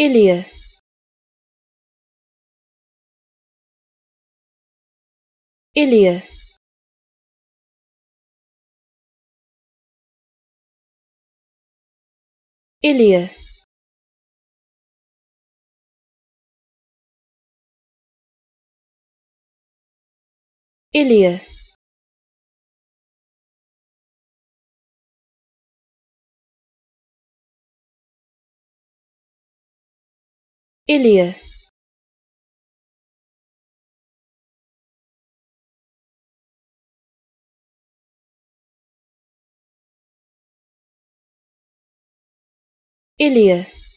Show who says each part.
Speaker 1: Ilias Ilias Ilias Ilias Ilias Ilias